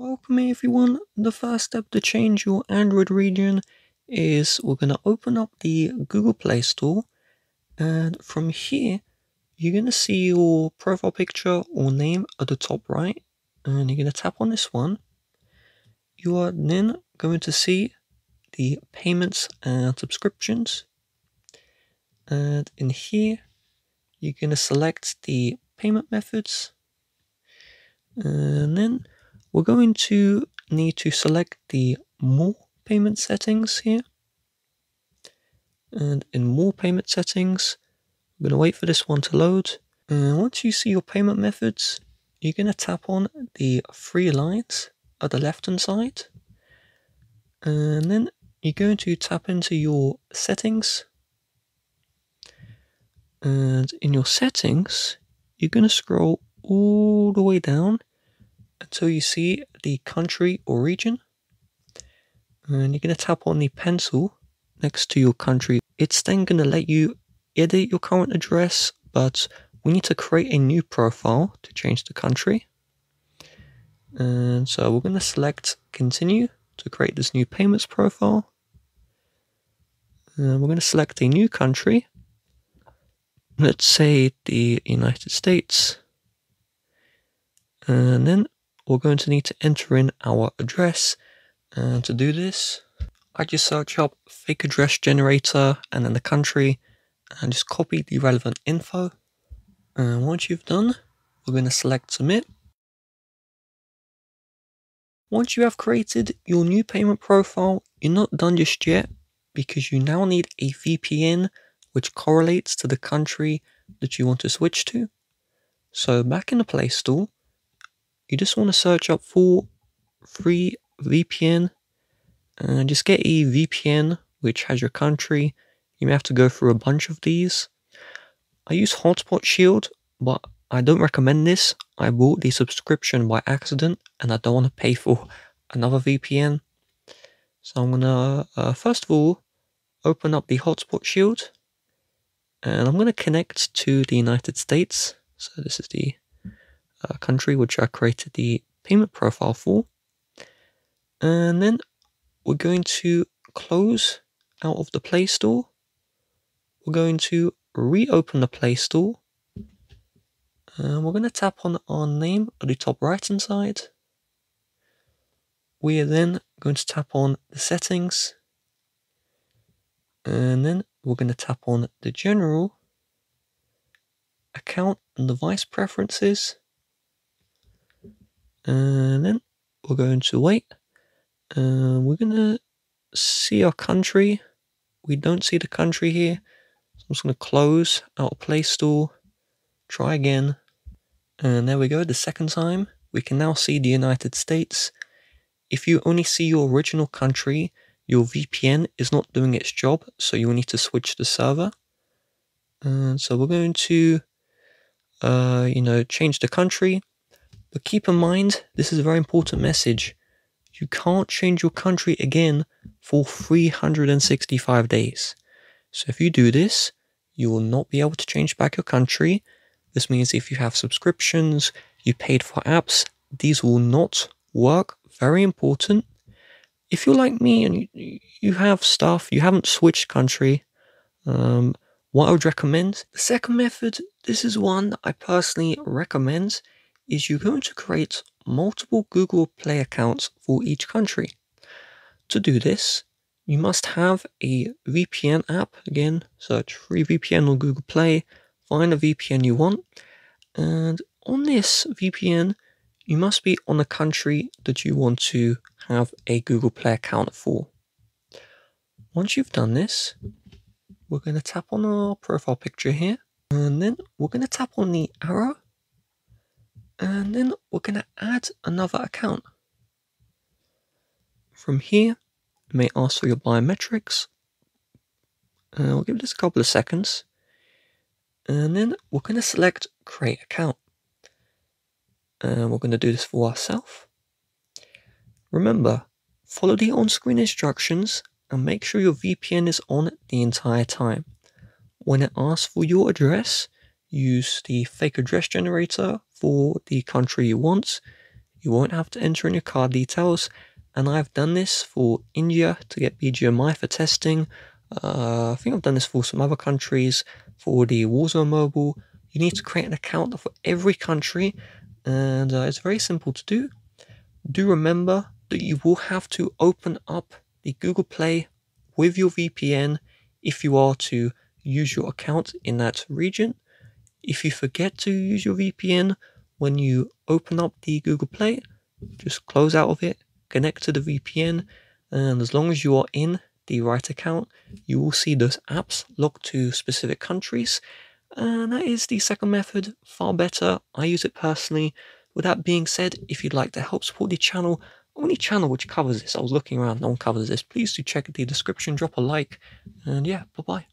Welcome everyone. The first step to change your Android region is we're going to open up the Google Play Store and from here you're going to see your profile picture or name at the top right and you're going to tap on this one. You are then going to see the payments and subscriptions and in here you're going to select the payment methods and then we're going to need to select the more payment settings here. And in more payment settings we're going to wait for this one to load. And once you see your payment methods you're going to tap on the three lines at the left hand side. And then you're going to tap into your settings. And in your settings you're going to scroll all the way down until you see the country or region. And you're going to tap on the pencil next to your country. It's then going to let you edit your current address but we need to create a new profile to change the country. And so we're going to select continue to create this new payments profile. And we're going to select a new country. Let's say the United States. And then we're going to need to enter in our address. And to do this I just search up fake address generator and then the country and just copy the relevant info. And once you've done we're going to select submit. Once you have created your new payment profile you're not done just yet because you now need a VPN which correlates to the country that you want to switch to. So back in the Play Store you just want to search up for free VPN and just get a VPN which has your country. You may have to go through a bunch of these. I use Hotspot Shield, but I don't recommend this. I bought the subscription by accident and I don't want to pay for another VPN. So I'm gonna uh, first of all open up the Hotspot Shield and I'm gonna connect to the United States. So this is the uh, country which I created the payment profile for. And then we're going to close out of the Play Store. We're going to reopen the Play Store. And we're going to tap on our name at the top right hand side. We are then going to tap on the settings. And then we're going to tap on the general account and device preferences and then we're going to wait and we're going to see our country. We don't see the country here. So I'm just going to close our Play Store try again. And there we go the second time. We can now see the United States. If you only see your original country your VPN is not doing its job so you will need to switch the server. And so we're going to uh, you know change the country but keep in mind, this is a very important message. You can't change your country again for 365 days. So if you do this, you will not be able to change back your country. This means if you have subscriptions, you paid for apps, these will not work. Very important. If you're like me and you, have stuff, you haven't switched country, um, what I would recommend, the second method, this is one I personally recommend, is you're going to create multiple Google Play accounts for each country. To do this, you must have a VPN app. Again, search free VPN on Google Play, find a VPN you want, and on this VPN, you must be on a country that you want to have a Google Play account for. Once you've done this, we're going to tap on our profile picture here, and then we're going to tap on the arrow and then we're going to add another account. From here, you may ask for your biometrics. Uh, we'll give this a couple of seconds. And then we're going to select create account. And we're going to do this for ourselves. Remember, follow the on-screen instructions and make sure your VPN is on the entire time. When it asks for your address, use the fake address generator for the country you want. You won't have to enter in your card details. And I've done this for India to get BGMI for testing. Uh, I think I've done this for some other countries for the Warzone Mobile. You need to create an account for every country, and uh, it's very simple to do. Do remember that you will have to open up the Google Play with your VPN if you are to use your account in that region. If you forget to use your VPN when you open up the Google Play, just close out of it, connect to the VPN, and as long as you are in the right account, you will see those apps locked to specific countries. And that is the second method, far better. I use it personally. With that being said, if you'd like to help support the channel, only channel which covers this, I was looking around, no one covers this, please do check the description, drop a like, and yeah, bye bye.